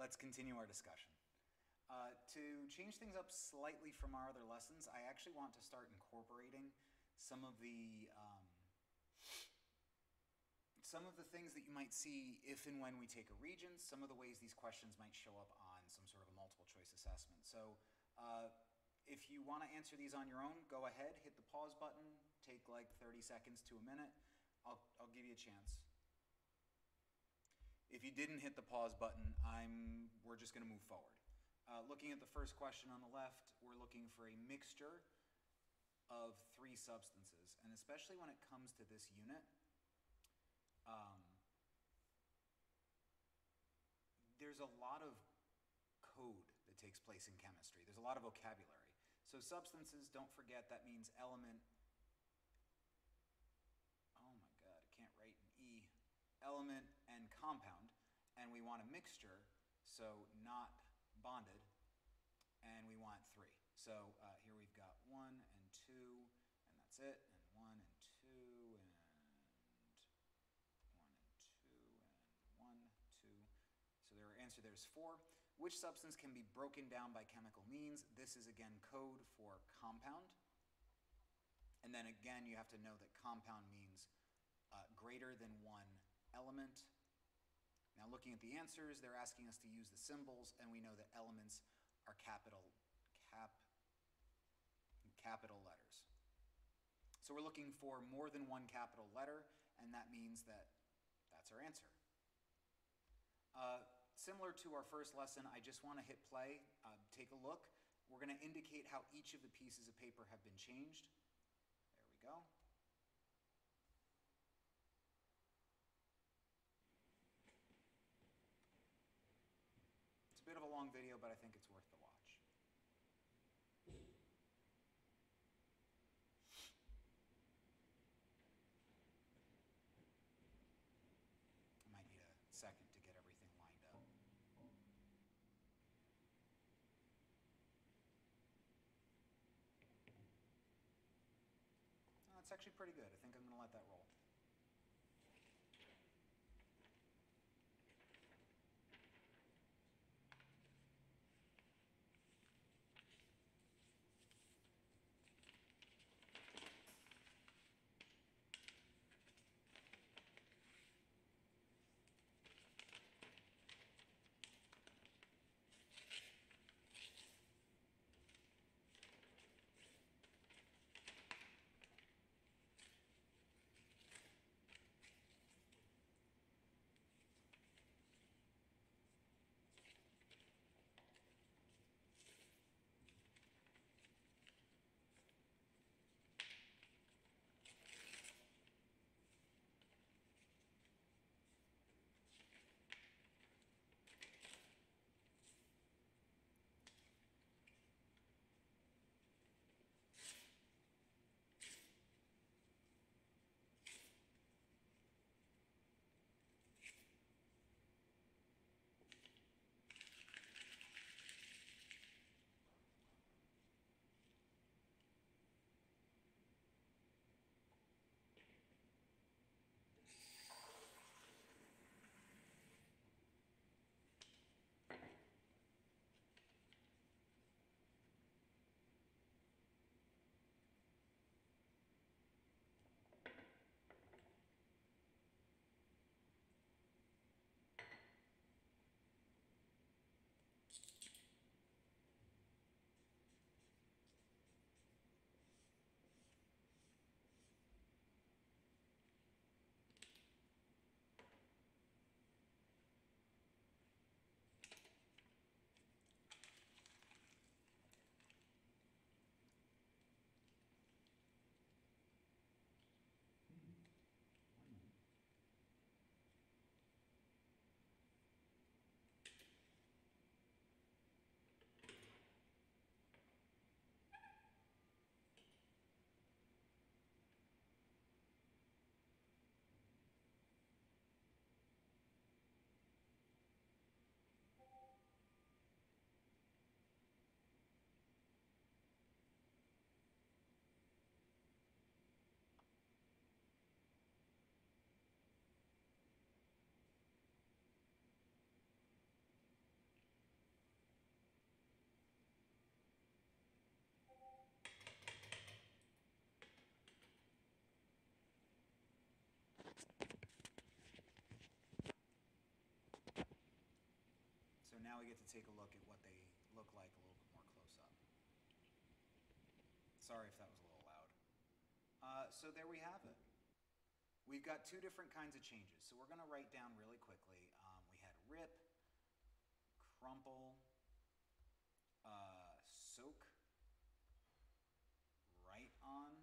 let's continue our discussion. Uh, to change things up slightly from our other lessons, I actually want to start incorporating some of the um, some of the things that you might see if and when we take a Regents, some of the ways these questions might show up on some sort of a multiple choice assessment. So uh, if you want to answer these on your own, go ahead, hit the pause button, take like 30 seconds to a minute. I'll, I'll give you a chance. If you didn't hit the pause button, I'm, we're just going to move forward. Uh, looking at the first question on the left, we're looking for a mixture of three substances. And especially when it comes to this unit, um, there's a lot of code that takes place in chemistry. There's a lot of vocabulary. So substances, don't forget, that means element. Oh my God, I can't write an E. Element and compound. And we want a mixture, so not bonded. And we want three. So uh, here we've got one and two, and that's it. And one and two, and one and two, and one, two. So their answer there is four. Which substance can be broken down by chemical means? This is again code for compound. And then again, you have to know that compound means uh, greater than one element. Now looking at the answers, they're asking us to use the symbols, and we know that elements are capital, cap, capital letters. So we're looking for more than one capital letter, and that means that that's our answer. Uh, similar to our first lesson, I just want to hit play, uh, take a look. We're going to indicate how each of the pieces of paper have been changed. There we go. It's a bit of a video, but I think it's worth the watch. I might need a second to get everything lined up. That's actually pretty good. I think I'm going to let that roll. Now we get to take a look at what they look like a little bit more close up. Sorry if that was a little loud. Uh, so there we have it. We've got two different kinds of changes. So we're going to write down really quickly. Um, we had rip, crumple, uh, soak, write on.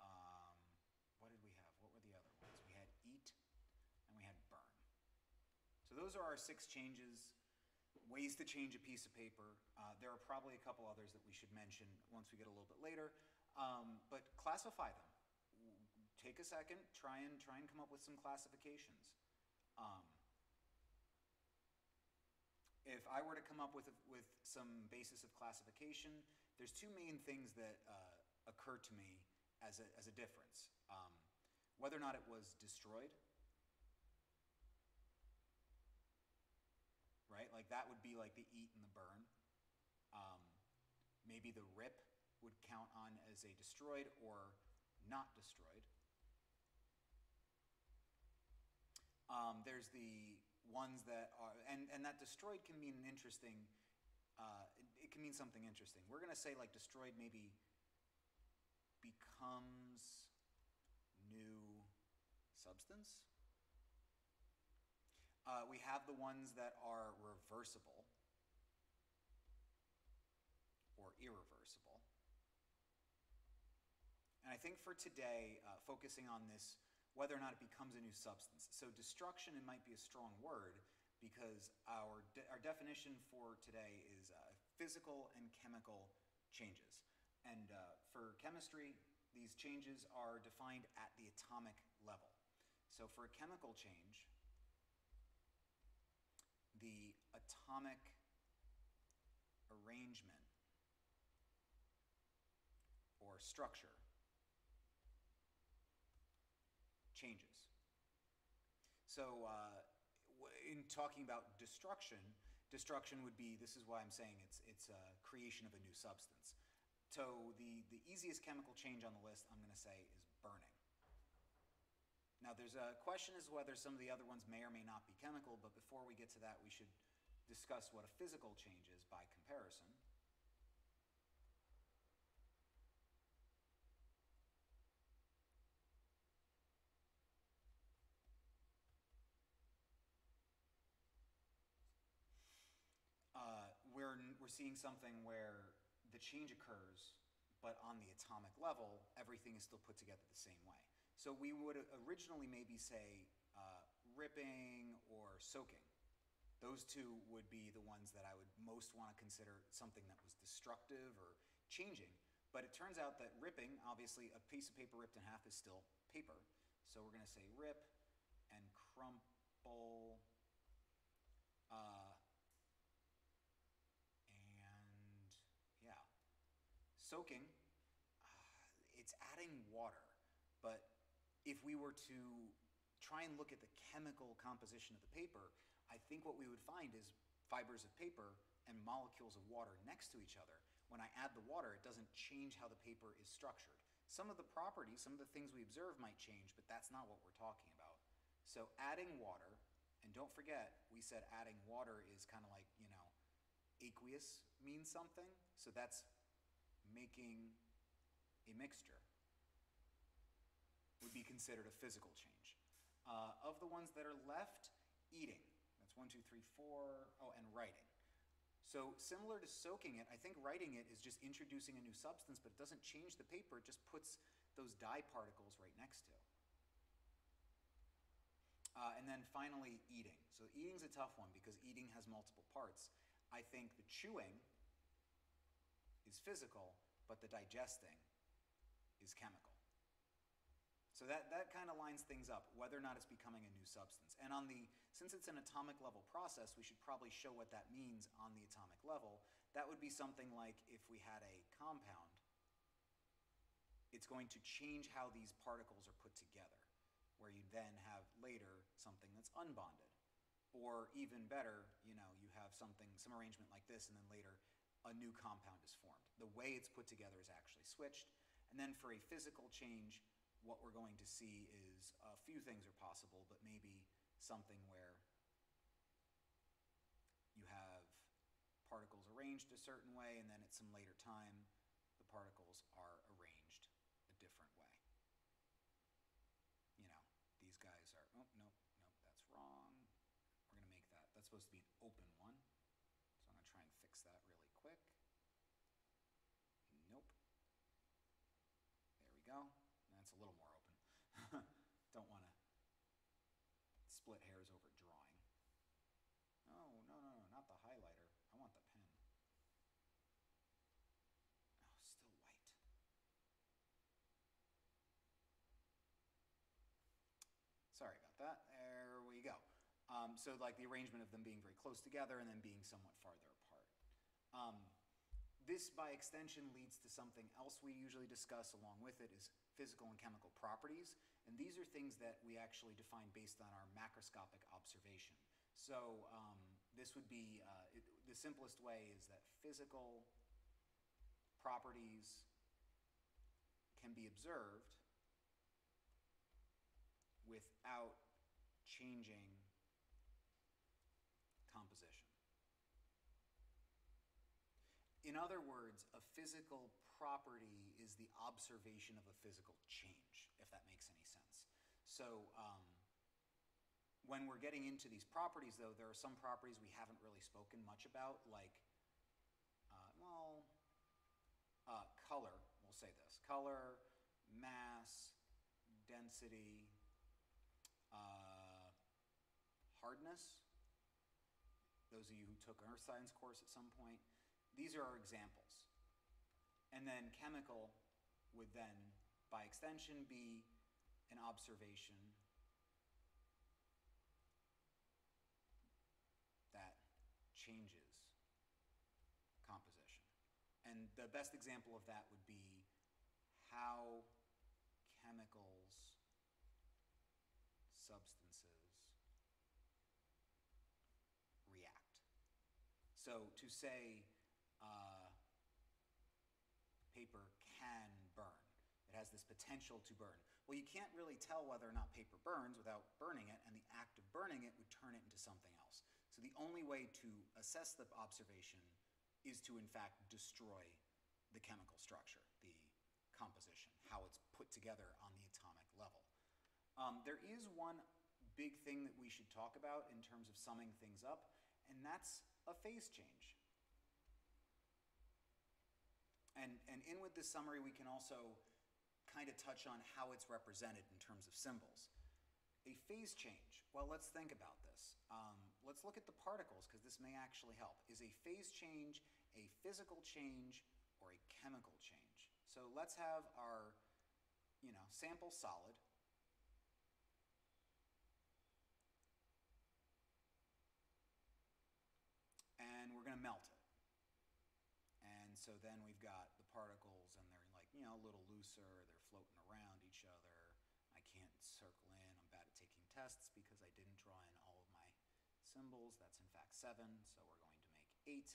Um, what did we have? What were the other ones? We had eat and we had burn. So those are our six changes, ways to change a piece of paper. Uh, there are probably a couple others that we should mention once we get a little bit later, um, but classify them take a second, try and try and come up with some classifications. Um, if I were to come up with with some basis of classification, there's two main things that uh, occur to me as a, as a difference. Um, whether or not it was destroyed, right? Like that would be like the eat and the burn. Um, maybe the rip would count on as a destroyed or not destroyed. Um, there's the ones that are, and, and that destroyed can mean an interesting, uh, it, it can mean something interesting. We're going to say like destroyed maybe becomes new substance. Uh, we have the ones that are reversible or irreversible. And I think for today, uh, focusing on this whether or not it becomes a new substance. So destruction it might be a strong word because our, de our definition for today is uh, physical and chemical changes. And uh, for chemistry, these changes are defined at the atomic level. So for a chemical change, the atomic arrangement or structure changes. So uh, in talking about destruction, destruction would be, this is why I'm saying it's, it's a creation of a new substance. So the, the easiest chemical change on the list, I'm going to say, is burning. Now there's a question as whether some of the other ones may or may not be chemical, but before we get to that, we should discuss what a physical change is by comparison. Uh, we're seeing something where the change occurs, but on the atomic level, everything is still put together the same way. So we would originally maybe say uh, ripping or soaking. Those two would be the ones that I would most want to consider something that was destructive or changing. But it turns out that ripping, obviously, a piece of paper ripped in half is still paper. So we're going to say rip and crumple. Uh, and yeah. soaking, uh, it's adding water. But if we were to try and look at the chemical composition of the paper, I think what we would find is fibers of paper and molecules of water next to each other. When I add the water, it doesn't change how the paper is structured. Some of the properties, some of the things we observe might change, but that's not what we're talking about. So adding water, and don't forget, we said adding water is kind of like, you know, aqueous means something. So that's making a mixture would be considered a physical change. Uh, of the ones that are left, eating. That's one, two, three, four. Oh, and writing. So similar to soaking it, I think writing it is just introducing a new substance, but it doesn't change the paper. It just puts those dye particles right next to. Uh, and then finally, eating. So eating's a tough one because eating has multiple parts. I think the chewing is physical, but the digesting is chemical. So that, that kind of lines things up, whether or not it's becoming a new substance. And on the, since it's an atomic level process, we should probably show what that means on the atomic level. That would be something like if we had a compound, it's going to change how these particles are put together, where you then have later something that's unbonded. Or even better, you know, you have something, some arrangement like this, and then later a new compound is formed. The way it's put together is actually switched. And then for a physical change, what we're going to see is a few things are possible, but maybe something where you have particles arranged a certain way, and then at some later time, the particles split hairs over drawing. No, no, no, no, not the highlighter. I want the pen. Oh, still white. Sorry about that. There we go. Um, so like the arrangement of them being very close together and then being somewhat farther apart. Um, this, by extension, leads to something else we usually discuss along with it is physical and chemical properties. And these are things that we actually define based on our macroscopic observation. So um, this would be, uh, it, the simplest way is that physical properties can be observed without changing composition. In other words, a physical property is the observation of a physical change, if that makes any sense. So um, when we're getting into these properties, though, there are some properties we haven't really spoken much about, like, uh, well, uh, color, we'll say this, color, mass, density, uh, hardness. Those of you who took earth science course at some point, these are our examples. And then chemical would then, by extension, be an observation that changes composition. And the best example of that would be how chemicals, substances, react. So to say, uh, paper can burn. It has this potential to burn. Well, you can't really tell whether or not paper burns without burning it, and the act of burning it would turn it into something else. So the only way to assess the observation is to, in fact, destroy the chemical structure, the composition, how it's put together on the atomic level. Um, there is one big thing that we should talk about in terms of summing things up, and that's a phase change. And, and in with this summary, we can also kind of touch on how it's represented in terms of symbols. A phase change, well, let's think about this. Um, let's look at the particles, because this may actually help. Is a phase change a physical change or a chemical change? So let's have our, you know, sample solid. And we're going to melt it. And so then we've got the particles, and they're like, you they're floating around each other. I can't circle in. I'm bad at taking tests because I didn't draw in all of my symbols. That's in fact seven, so we're going to make eight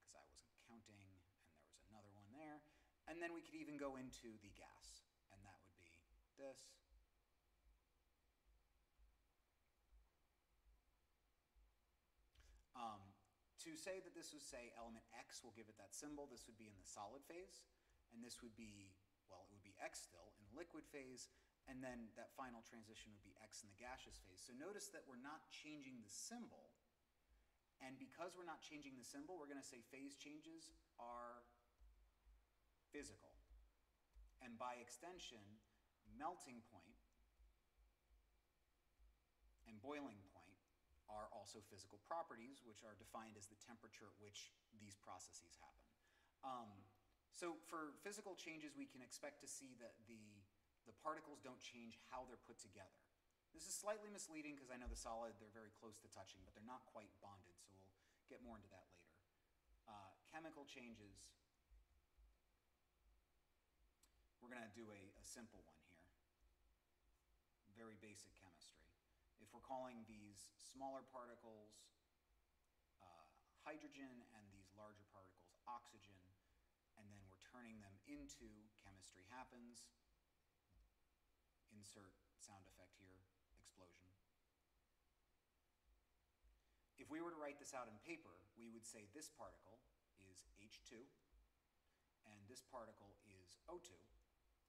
because I wasn't counting, and there was another one there. And then we could even go into the gas, and that would be this. Um, to say that this was, say, element X, we'll give it that symbol. This would be in the solid phase, and this would be, well, it would be X still in the liquid phase, and then that final transition would be X in the gaseous phase. So notice that we're not changing the symbol, and because we're not changing the symbol, we're going to say phase changes are physical. And by extension, melting point and boiling point are also physical properties, which are defined as the temperature at which these processes happen. Um, so for physical changes, we can expect to see that the, the particles don't change how they're put together. This is slightly misleading because I know the solid, they're very close to touching, but they're not quite bonded, so we'll get more into that later. Uh, chemical changes, we're going to do a, a simple one here, very basic chemistry. If we're calling these smaller particles uh, hydrogen and these larger particles oxygen, turning them into chemistry happens, insert sound effect here, explosion. If we were to write this out in paper, we would say this particle is H2, and this particle is O2.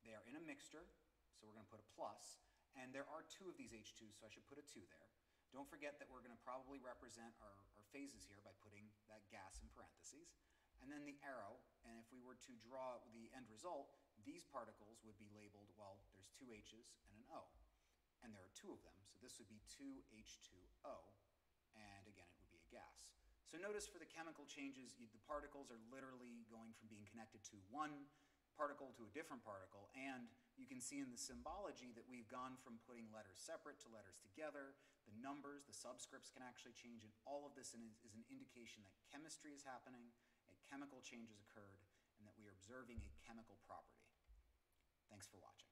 They are in a mixture, so we're going to put a plus, and there are two of these H2s, so I should put a 2 there. Don't forget that we're going to probably represent our, our phases here by putting that gas in parentheses. And then the arrow, and if we were to draw the end result, these particles would be labeled, well, there's two H's and an O. And there are two of them, so this would be 2H2O, and again, it would be a gas. So notice for the chemical changes, the particles are literally going from being connected to one particle to a different particle, and you can see in the symbology that we've gone from putting letters separate to letters together. The numbers, the subscripts can actually change, and all of this is an indication that chemistry is happening, chemical change has occurred, and that we are observing a chemical property. Thanks for watching.